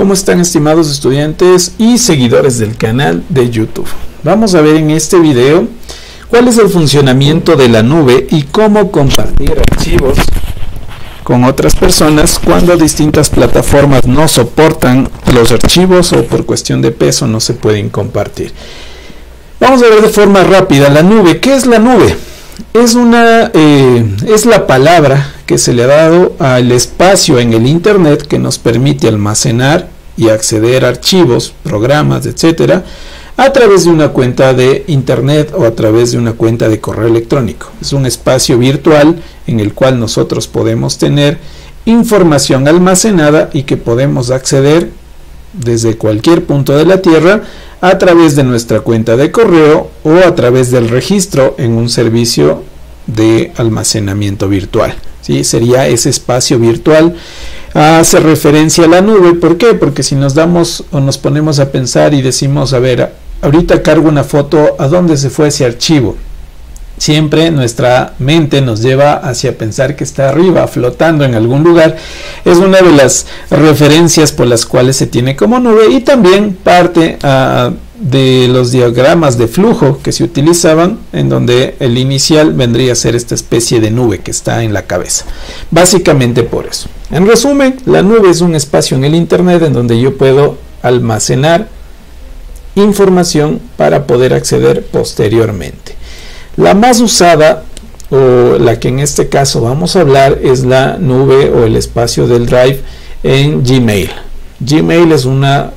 ¿Cómo están estimados estudiantes y seguidores del canal de YouTube? Vamos a ver en este video cuál es el funcionamiento de la nube y cómo compartir archivos con otras personas cuando distintas plataformas no soportan los archivos o por cuestión de peso no se pueden compartir. Vamos a ver de forma rápida la nube. ¿Qué es la nube? Es, una, eh, es la palabra que se le ha dado al espacio en el Internet que nos permite almacenar y acceder a archivos, programas, etcétera, a través de una cuenta de Internet o a través de una cuenta de correo electrónico. Es un espacio virtual en el cual nosotros podemos tener información almacenada y que podemos acceder desde cualquier punto de la Tierra a través de nuestra cuenta de correo o a través del registro en un servicio de almacenamiento virtual. ¿sí? Sería ese espacio virtual. Hace referencia a la nube, ¿por qué? Porque si nos damos o nos ponemos a pensar y decimos, a ver, ahorita cargo una foto, ¿a dónde se fue ese archivo? Siempre nuestra mente nos lleva hacia pensar que está arriba, flotando en algún lugar. Es una de las referencias por las cuales se tiene como nube y también parte a de los diagramas de flujo que se utilizaban, en donde el inicial vendría a ser esta especie de nube que está en la cabeza. Básicamente por eso. En resumen, la nube es un espacio en el Internet en donde yo puedo almacenar información para poder acceder posteriormente. La más usada o la que en este caso vamos a hablar es la nube o el espacio del Drive en Gmail. Gmail es una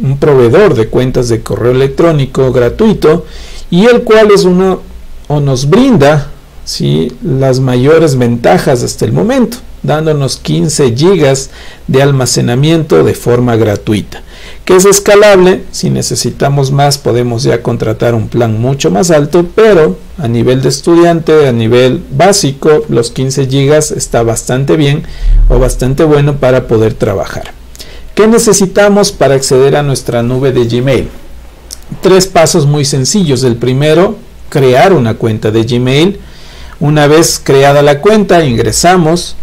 un proveedor de cuentas de correo electrónico gratuito y el cual es uno o nos brinda ¿sí? las mayores ventajas hasta el momento, dándonos 15 gigas de almacenamiento de forma gratuita, que es escalable, si necesitamos más podemos ya contratar un plan mucho más alto, pero a nivel de estudiante, a nivel básico, los 15 gigas está bastante bien o bastante bueno para poder trabajar. ¿Qué necesitamos para acceder a nuestra nube de Gmail? Tres pasos muy sencillos. El primero, crear una cuenta de Gmail. Una vez creada la cuenta, ingresamos,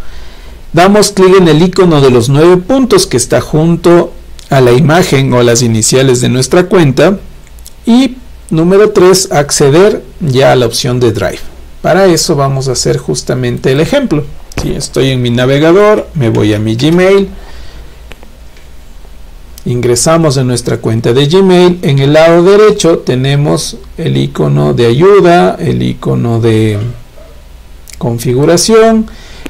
damos clic en el icono de los nueve puntos que está junto a la imagen o las iniciales de nuestra cuenta. Y número tres, acceder ya a la opción de Drive. Para eso vamos a hacer justamente el ejemplo. Si estoy en mi navegador, me voy a mi Gmail ingresamos en nuestra cuenta de Gmail, en el lado derecho tenemos el icono de ayuda, el icono de configuración,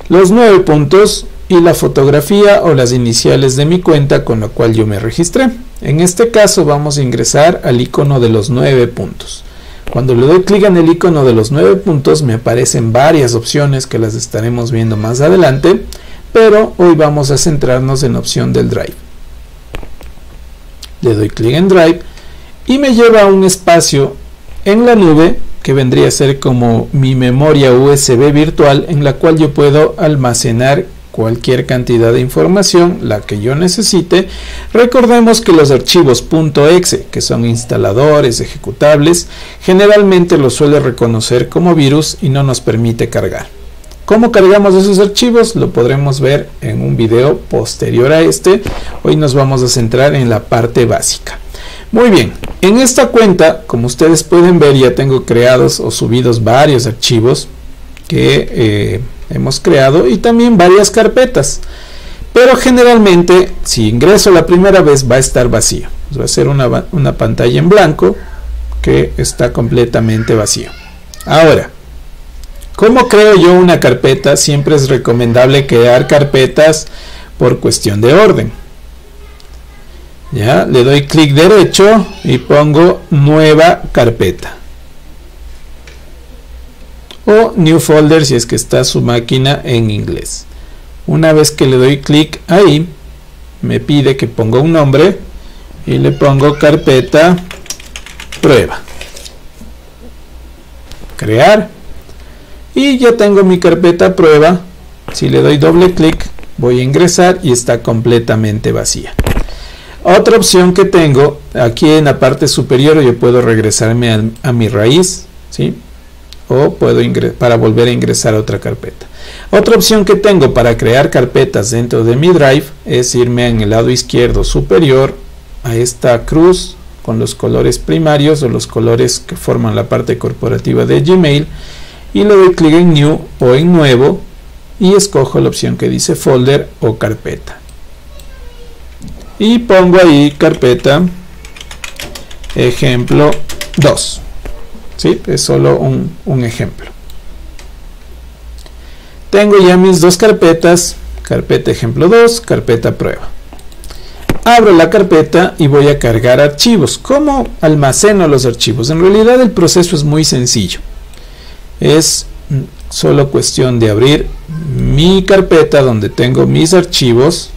los nueve puntos y la fotografía o las iniciales de mi cuenta con la cual yo me registré. En este caso vamos a ingresar al icono de los nueve puntos. Cuando le doy clic en el icono de los nueve puntos me aparecen varias opciones que las estaremos viendo más adelante, pero hoy vamos a centrarnos en la opción del Drive le doy clic en Drive y me lleva a un espacio en la nube que vendría a ser como mi memoria USB virtual en la cual yo puedo almacenar cualquier cantidad de información, la que yo necesite. Recordemos que los archivos .exe, que son instaladores, ejecutables, generalmente los suele reconocer como virus y no nos permite cargar. ¿Cómo cargamos esos archivos? Lo podremos ver en un video posterior a este. Hoy nos vamos a centrar en la parte básica. Muy bien, en esta cuenta, como ustedes pueden ver, ya tengo creados o subidos varios archivos que eh, hemos creado y también varias carpetas. Pero generalmente, si ingreso la primera vez, va a estar vacío. Va a ser una, una pantalla en blanco que está completamente vacío. Ahora, ¿Cómo creo yo una carpeta? Siempre es recomendable crear carpetas por cuestión de orden. Ya, le doy clic derecho y pongo nueva carpeta. O new folder si es que está su máquina en inglés. Una vez que le doy clic ahí, me pide que ponga un nombre y le pongo carpeta prueba. Crear y ya tengo mi carpeta prueba. Si le doy doble clic voy a ingresar y está completamente vacía. Otra opción que tengo aquí en la parte superior yo puedo regresarme a, mi raíz ¿sí? o puedo para volver a ingresar a otra carpeta. Otra opción que tengo para crear carpetas dentro de mi Drive es irme en el lado izquierdo superior a esta cruz con los colores primarios o los colores que forman la parte corporativa de Gmail y le doy clic en New o en Nuevo y escojo la opción que dice Folder o Carpeta. Y pongo ahí carpeta ejemplo 2. ¿Sí? Es solo un, un ejemplo. Tengo ya mis dos carpetas, carpeta ejemplo 2, carpeta prueba abro la carpeta y voy a cargar archivos. ¿Cómo almaceno los archivos? En realidad el proceso es muy sencillo. Es solo cuestión de abrir mi carpeta donde tengo mis archivos.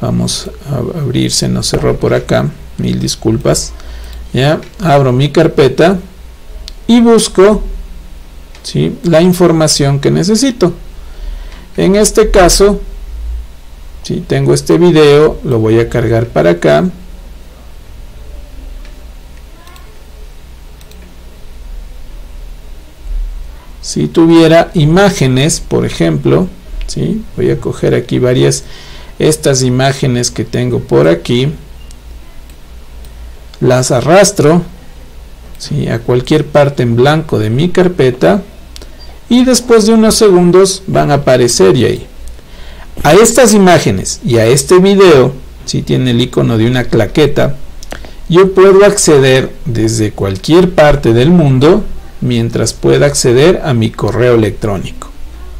Vamos a abrir, se nos cerró por acá, mil disculpas. Ya, abro mi carpeta y busco ¿sí? la información que necesito. En este caso si tengo este video lo voy a cargar para acá si tuviera imágenes por ejemplo ¿sí? voy a coger aquí varias estas imágenes que tengo por aquí. Las arrastro a cualquier parte en blanco de mi carpeta y después de unos segundos van a aparecer y ahí. A estas imágenes y a este video, si tiene el icono de una claqueta, yo puedo acceder desde cualquier parte del mundo mientras pueda acceder a mi correo electrónico.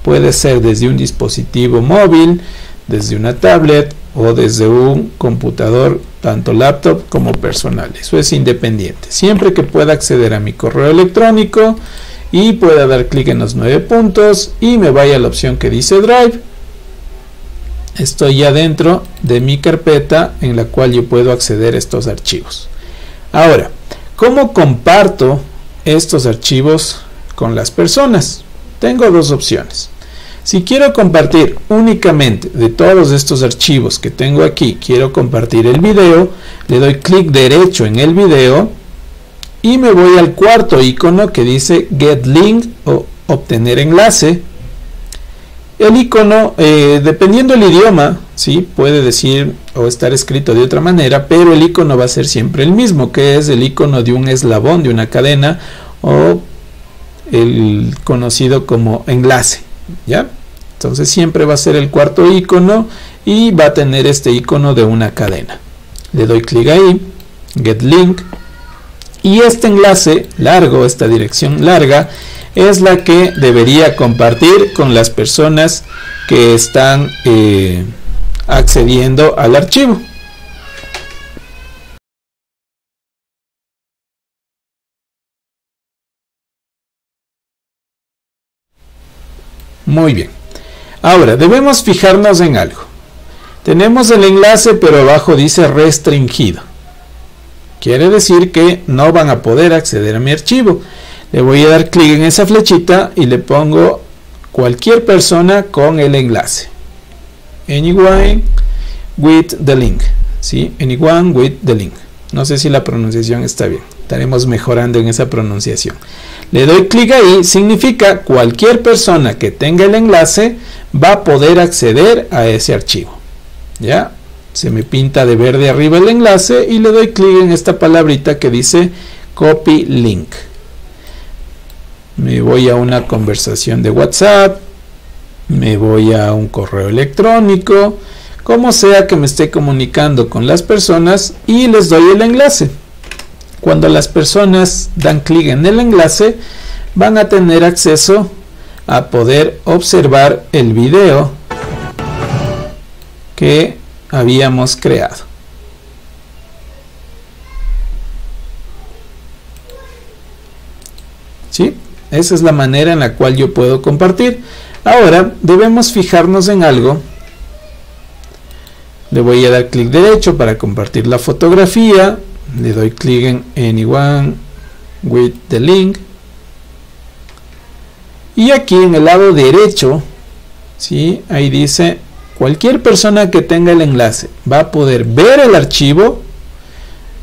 Puede ser desde un dispositivo móvil, desde una tablet o desde un computador, tanto laptop como personal. Eso es independiente. Siempre que pueda acceder a mi correo electrónico y pueda dar clic en los nueve puntos y me vaya a la opción que dice Drive, estoy ya dentro de mi carpeta en la cual yo puedo acceder a estos archivos. Ahora, ¿cómo comparto estos archivos con las personas? Tengo dos opciones. Si quiero compartir únicamente de todos estos archivos que tengo aquí, quiero compartir el video, le doy clic derecho en el video y me voy al cuarto icono que dice Get Link o obtener enlace el icono, eh, dependiendo del idioma, ¿sí? puede decir o estar escrito de otra manera, pero el icono va a ser siempre el mismo, que es el icono de un eslabón, de una cadena, o el conocido como enlace. ¿ya? Entonces siempre va a ser el cuarto icono y va a tener este icono de una cadena. Le doy clic ahí, Get Link, y este enlace largo, esta dirección larga, es la que debería compartir con las personas que están eh, accediendo al archivo. Muy bien. Ahora, debemos fijarnos en algo. Tenemos el enlace, pero abajo dice restringido. Quiere decir que no van a poder acceder a mi archivo le voy a dar clic en esa flechita y le pongo cualquier persona con el enlace anyone with the link ¿sí? anyone with the link. No sé si la pronunciación está bien. Estaremos mejorando en esa pronunciación. Le doy clic ahí significa cualquier persona que tenga el enlace va a poder acceder a ese archivo. Ya se me pinta de verde arriba el enlace y le doy clic en esta palabrita que dice copy link. Me voy a una conversación de WhatsApp, me voy a un correo electrónico, como sea que me esté comunicando con las personas y les doy el enlace. Cuando las personas dan clic en el enlace, van a tener acceso a poder observar el video que habíamos creado. ¿Sí? Esa es la manera en la cual yo puedo compartir. Ahora debemos fijarnos en algo. Le voy a dar clic derecho para compartir la fotografía. Le doy clic en Anyone with the link. Y aquí en el lado derecho, ¿sí? ahí dice, cualquier persona que tenga el enlace va a poder ver el archivo,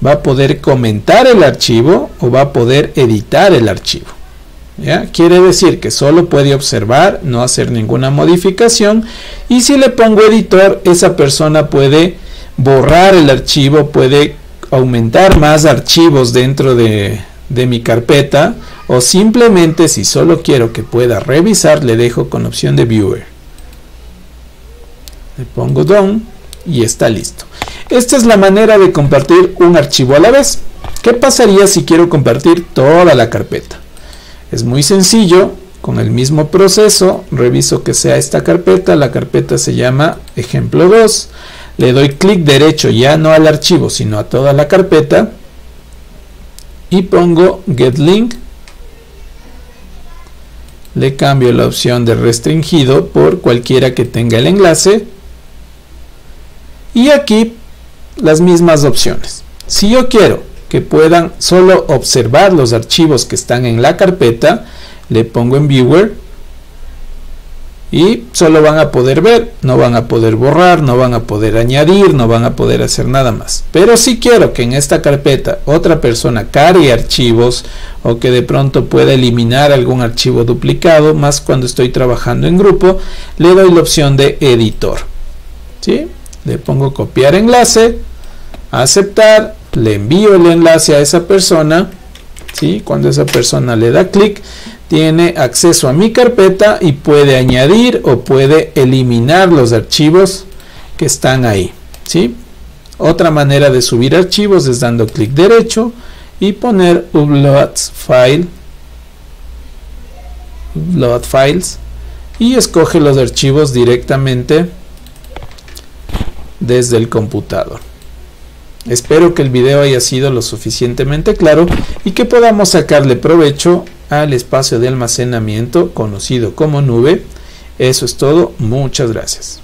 va a poder comentar el archivo o va a poder editar el archivo. Quiere decir que solo puede observar, no hacer ninguna modificación. Y si le pongo editor, esa persona puede borrar el archivo, puede aumentar más archivos dentro de, de mi carpeta o simplemente si solo quiero que pueda revisar le dejo con opción de viewer le pongo down y está listo esta es la manera de compartir un archivo a la vez ¿qué pasaría si quiero compartir toda la carpeta? Es muy sencillo con el mismo proceso reviso que sea esta carpeta la carpeta se llama ejemplo 2 le doy clic derecho ya no al archivo sino a toda la carpeta y pongo get link. Le cambio la opción de restringido por cualquiera que tenga el enlace y aquí las mismas opciones. Si yo quiero que puedan solo observar los archivos que están en la carpeta le pongo en viewer y solo van a poder ver, no van a poder borrar, no van a poder añadir, no van a poder hacer nada más. Pero si quiero que en esta carpeta otra persona cargue archivos o que de pronto pueda eliminar algún archivo duplicado, más cuando estoy trabajando en grupo, le doy la opción de editor. ¿Sí? Le pongo copiar enlace, aceptar, le envío el enlace a esa persona. ¿Sí? Cuando esa persona le da clic, tiene acceso a mi carpeta y puede añadir o puede eliminar los archivos que están ahí. ¿sí? Otra manera de subir archivos es dando clic derecho y poner upload file upload files y escoge los archivos directamente desde el computador. Espero que el video haya sido lo suficientemente claro y que podamos sacarle provecho al espacio de almacenamiento conocido como nube. Eso es todo. Muchas gracias.